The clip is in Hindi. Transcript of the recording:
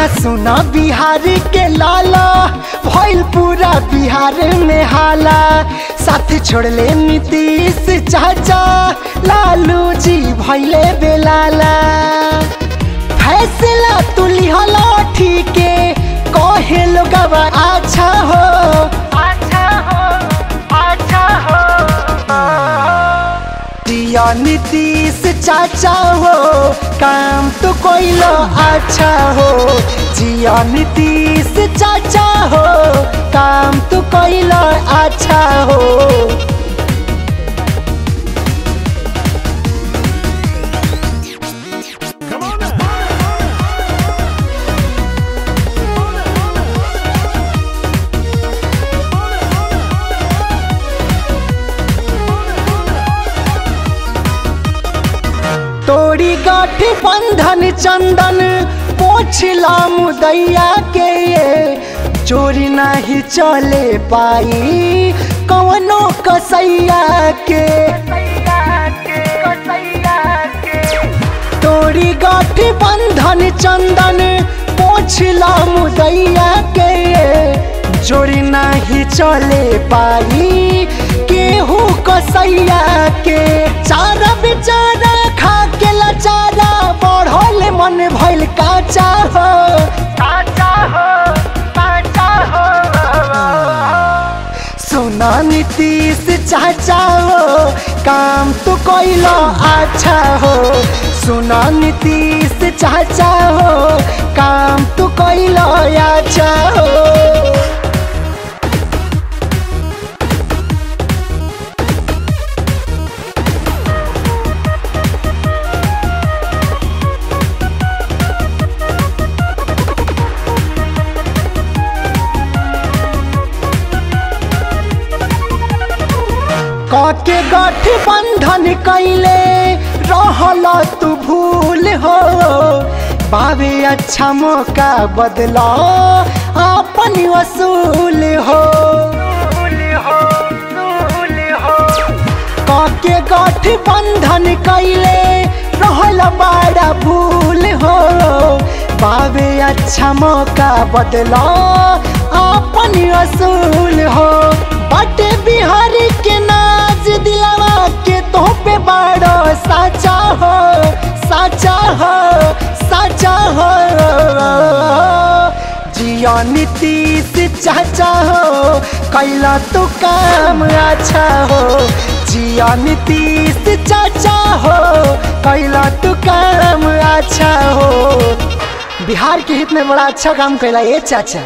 सुना सुना बिहार के लाला। भइल पूरा बिहार में हाला। साथ छोड़ले नीतीश चाचा। लालू जी भइले बेलाला। फैसला तू लिहला ठीक। कहे लोग अच्छा हो। अच्छा हो अच्छा हो। दिया नीतीश चाचा हो। काम तो कोइलो अच्छा हो जिया नीतीश चाचा हो काम तो कोइलो अच्छा हो तोड़ी गाठी बंधन चंदन पोछला मुदैया के चोरी नहीं चले पाई कवनो कसैया के। तोड़ी गाठी बंधन चंदन पोछला मुदैया के चोरी नहीं चले पाई, केहू कसैया के। चार बेचारा भइल काचा हो। काचा हो काचा हो। सुना नीतीश चाचा हो काम तो कोई लो अच्छा हो। सुना नीतीश चाचा हो। काके गाठी बंधन कैले रहल तू भूल हो। बाबे अच्छा मौका बदला अपन वसूल हो। काके गाठी बंधन कैले, रहल बड़ा भूल हो। बाबे अच्छा मौका बदला अपन वसूल हो। बटे नीतीश चाचा हो, कैला तो काम अच्छा हो। जिया नीतीश चाचा हो, कैला तो काम अच्छा हो। बिहार के हित में बड़ा अच्छा काम कैला ये चाचा।